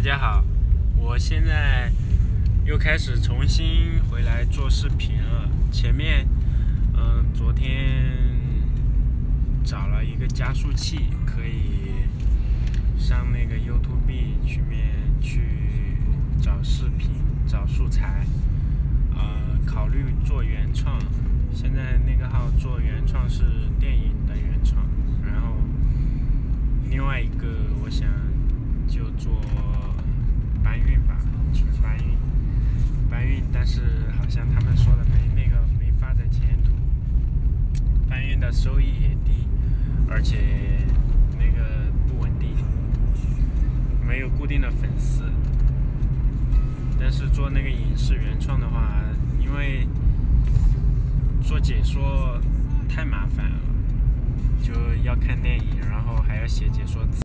大家好，我现在又开始重新回来做视频了。前面，嗯，昨天找了一个加速器，可以上那个 YouTube 去面去找视频、找素材，呃，考虑做原创。现在那个号做原创是电影的原创，然后另外一个我想就做搬运吧，去搬运，搬运，但是好像他们说的没那个没发展前途，搬运的收益也低，而且那个不稳定，没有固定的粉丝。但是做那个影视原创的话，因为做解说太麻烦了，就要看电影，然后还要写解说词。